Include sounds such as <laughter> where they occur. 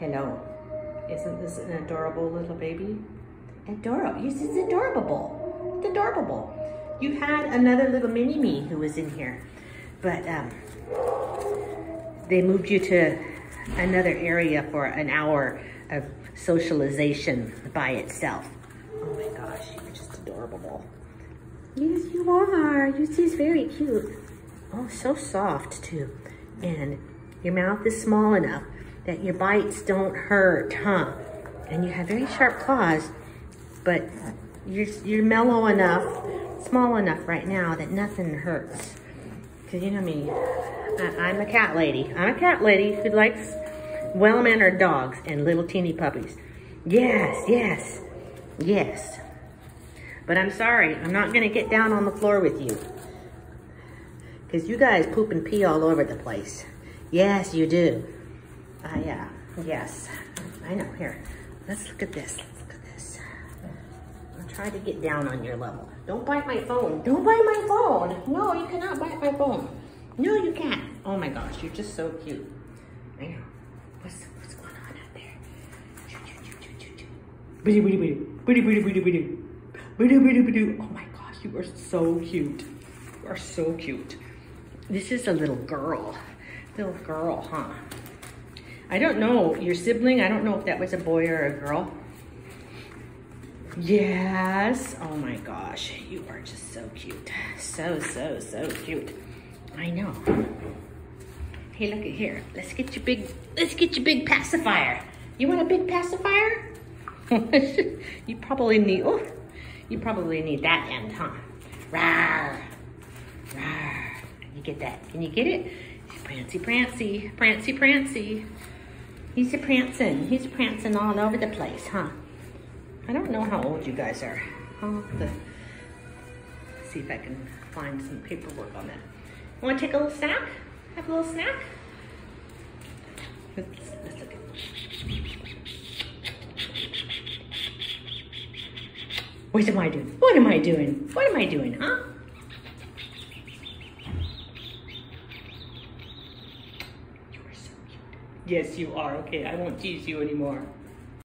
Hello. Isn't this an adorable little baby? Adorable. Yes, it's adorable. It's adorable. You had another little mini-me who was in here, but um, they moved you to another area for an hour of socialization by itself. Oh my gosh, you're just adorable. Yes, you are. You see, it's very cute. Oh, so soft too. And your mouth is small enough that your bites don't hurt, huh? And you have very sharp claws, but you're, you're mellow enough, small enough right now that nothing hurts. Cause you know me, I, I'm a cat lady. I'm a cat lady who likes well-mannered dogs and little teeny puppies. Yes, yes, yes. But I'm sorry, I'm not gonna get down on the floor with you. Cause you guys poop and pee all over the place. Yes, you do. Uh, yeah, yes. I know, here. Let's look at this, let's look at this. I'll try to get down on your level. Don't bite my phone. Don't bite my phone. No, you cannot bite my phone. No, you can't. Oh my gosh, you're just so cute. I know. What's, what's going on out there? Bitty, bitty, bitty. Bitty, bitty, bitty, bitty. Bitty, bitty, bitty. Oh my gosh, you are so cute. You are so cute. This is a little girl. Little girl, huh? I don't know your sibling. I don't know if that was a boy or a girl. Yes. Oh my gosh, you are just so cute. So, so, so cute. I know. Hey, look at here. Let's get your big, let's get your big pacifier. You want a big pacifier? <laughs> you probably need, oh, you probably need that end, huh? Rawr, rawr. Can you get that? Can you get it? Prancy, prancy, prancy, prancy. He's a prancing. He's prancing all over the place, huh? I don't know how old you guys are. I'll see if I can find some paperwork on that. Want to take a little snack? Have a little snack? Let's, let's look at What am I doing? What am I doing? What am I doing, huh? You are so cute. Yes, you are. Okay, I won't tease you anymore.